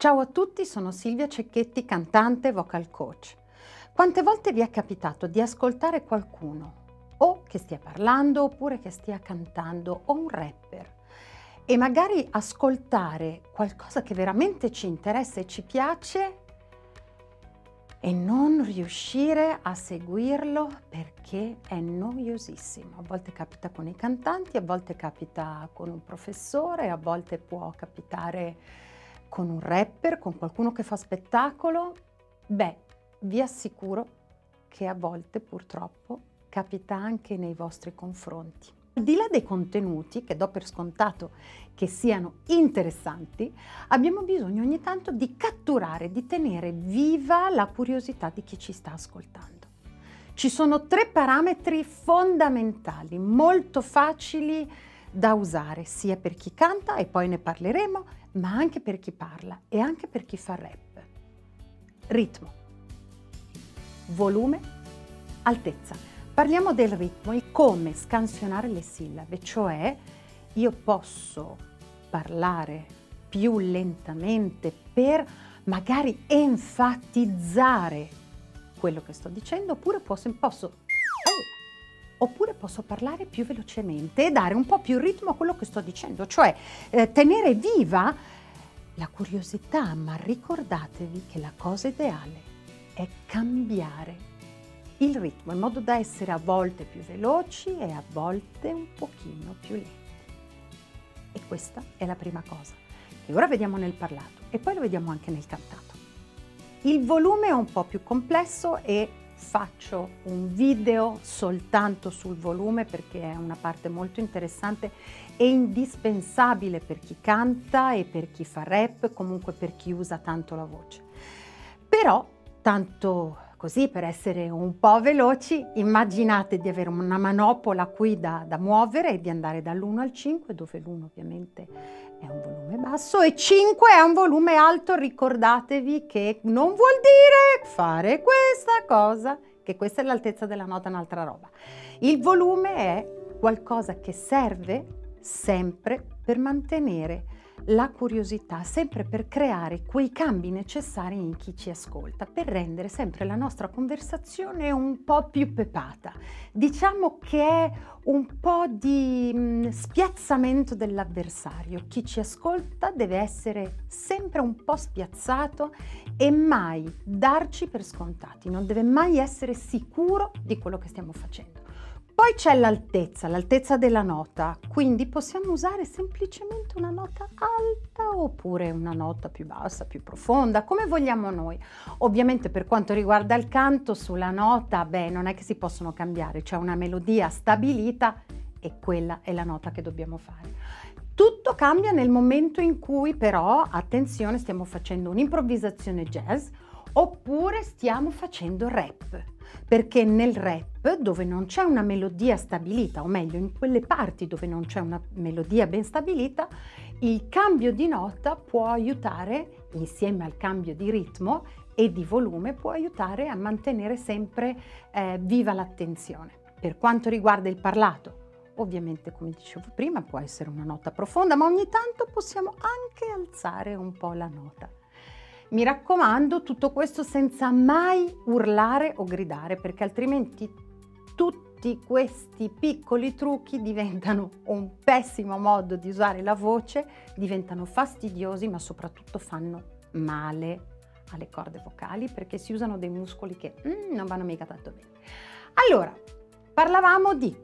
Ciao a tutti, sono Silvia Cecchetti, cantante vocal coach. Quante volte vi è capitato di ascoltare qualcuno o che stia parlando oppure che stia cantando o un rapper e magari ascoltare qualcosa che veramente ci interessa e ci piace e non riuscire a seguirlo perché è noiosissimo. A volte capita con i cantanti, a volte capita con un professore, a volte può capitare con un rapper, con qualcuno che fa spettacolo, beh, vi assicuro che a volte purtroppo capita anche nei vostri confronti. Al di là dei contenuti, che do per scontato che siano interessanti, abbiamo bisogno ogni tanto di catturare, di tenere viva la curiosità di chi ci sta ascoltando. Ci sono tre parametri fondamentali, molto facili da usare, sia per chi canta, e poi ne parleremo, ma anche per chi parla e anche per chi fa rap. Ritmo, volume, altezza. Parliamo del ritmo e come scansionare le sillabe, cioè io posso parlare più lentamente per magari enfatizzare quello che sto dicendo oppure posso, posso oppure posso parlare più velocemente e dare un po' più ritmo a quello che sto dicendo, cioè eh, tenere viva la curiosità, ma ricordatevi che la cosa ideale è cambiare il ritmo in modo da essere a volte più veloci e a volte un pochino più lenti. E questa è la prima cosa che ora vediamo nel parlato e poi lo vediamo anche nel cantato. Il volume è un po' più complesso e faccio un video soltanto sul volume perché è una parte molto interessante e indispensabile per chi canta e per chi fa rap, comunque per chi usa tanto la voce. Però, tanto così per essere un po' veloci, immaginate di avere una manopola qui da, da muovere e di andare dall'1 al 5, dove l'1 ovviamente è un volume basso e 5 è un volume alto, ricordatevi che non vuol dire fare questa cosa, che questa è l'altezza della nota, un'altra roba. Il volume è qualcosa che serve sempre per mantenere la curiosità, sempre per creare quei cambi necessari in chi ci ascolta, per rendere sempre la nostra conversazione un po' più pepata. Diciamo che è un po' di mm, spiazzamento dell'avversario. Chi ci ascolta deve essere sempre un po' spiazzato e mai darci per scontati, non deve mai essere sicuro di quello che stiamo facendo. Poi c'è l'altezza, l'altezza della nota, quindi possiamo usare semplicemente una nota alta oppure una nota più bassa, più profonda, come vogliamo noi. Ovviamente per quanto riguarda il canto, sulla nota, beh, non è che si possono cambiare, c'è una melodia stabilita e quella è la nota che dobbiamo fare. Tutto cambia nel momento in cui però, attenzione, stiamo facendo un'improvvisazione jazz oppure stiamo facendo rap, perché nel rap dove non c'è una melodia stabilita, o meglio in quelle parti dove non c'è una melodia ben stabilita, il cambio di nota può aiutare, insieme al cambio di ritmo e di volume, può aiutare a mantenere sempre eh, viva l'attenzione. Per quanto riguarda il parlato, ovviamente come dicevo prima può essere una nota profonda, ma ogni tanto possiamo anche alzare un po' la nota. Mi raccomando, tutto questo senza mai urlare o gridare, perché altrimenti tutti questi piccoli trucchi diventano un pessimo modo di usare la voce, diventano fastidiosi, ma soprattutto fanno male alle corde vocali perché si usano dei muscoli che mm, non vanno mica tanto bene. Allora, parlavamo di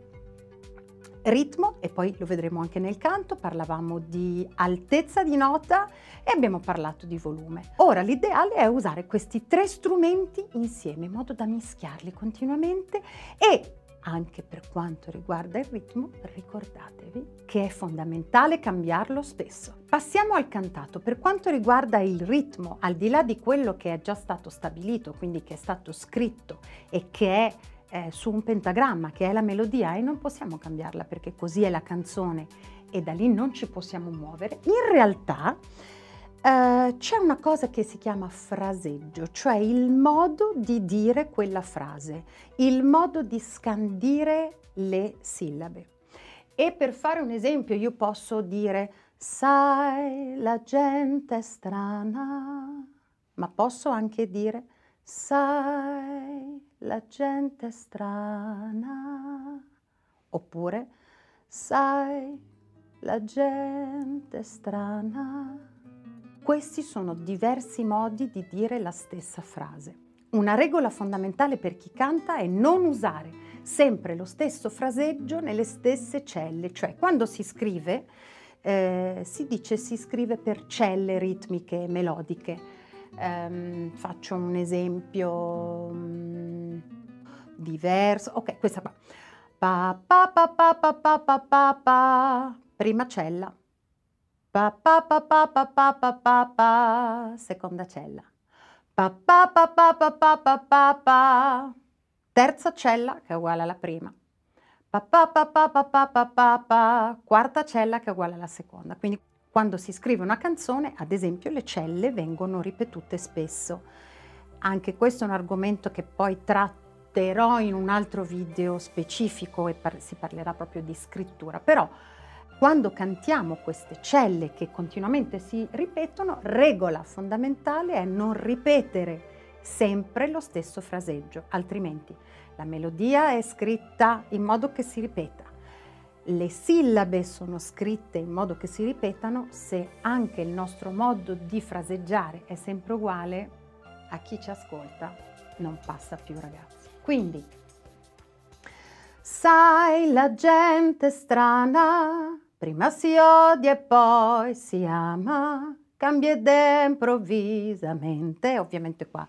ritmo e poi lo vedremo anche nel canto, parlavamo di altezza di nota e abbiamo parlato di volume. Ora l'ideale è usare questi tre strumenti insieme in modo da mischiarli continuamente e anche per quanto riguarda il ritmo, ricordatevi che è fondamentale cambiarlo spesso. Passiamo al cantato. Per quanto riguarda il ritmo, al di là di quello che è già stato stabilito, quindi che è stato scritto e che è eh, su un pentagramma che è la melodia e non possiamo cambiarla perché così è la canzone e da lì non ci possiamo muovere, in realtà eh, c'è una cosa che si chiama fraseggio, cioè il modo di dire quella frase, il modo di scandire le sillabe. E per fare un esempio io posso dire sai, la gente è strana, ma posso anche dire, sai, la gente è strana, oppure, sai, la gente è strana. Questi sono diversi modi di dire la stessa frase. Una regola fondamentale per chi canta è non usare sempre lo stesso fraseggio nelle stesse celle, cioè quando si scrive eh, si dice si scrive per celle ritmiche melodiche. Um, faccio un esempio um, diverso. Ok, questa qua. Pa pa pa pa pa pa pa pa pa prima cella. Pa pa pa pa pa pa pa pa pa seconda cella. Pa pa pa pa pa pa pa pa pa terza cella che è uguale alla prima. Pa pa pa pa pa pa pa pa pa, quarta cella che è uguale alla seconda. Quindi quando si scrive una canzone, ad esempio, le celle vengono ripetute spesso. Anche questo è un argomento che poi tratterò in un altro video specifico e par si parlerà proprio di scrittura. Però quando cantiamo queste celle che continuamente si ripetono, regola fondamentale è non ripetere sempre lo stesso fraseggio, altrimenti la melodia è scritta in modo che si ripeta. Le sillabe sono scritte in modo che si ripetano se anche il nostro modo di fraseggiare è sempre uguale a chi ci ascolta non passa più ragazzi. Quindi sai la gente strana prima si odia e poi si ama cambia improvvisamente ovviamente qua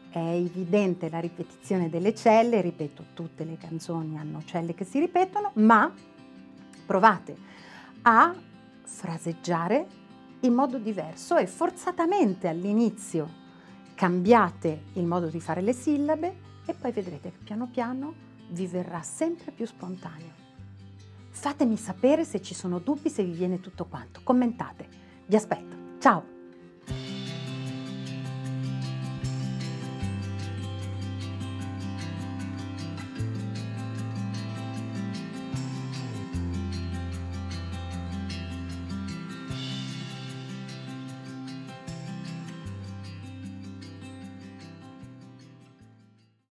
è evidente la ripetizione delle celle, ripeto, tutte le canzoni hanno celle che si ripetono, ma provate a fraseggiare in modo diverso e forzatamente all'inizio cambiate il modo di fare le sillabe e poi vedrete che piano piano vi verrà sempre più spontaneo. Fatemi sapere se ci sono dubbi, se vi viene tutto quanto. Commentate. Vi aspetto. Ciao!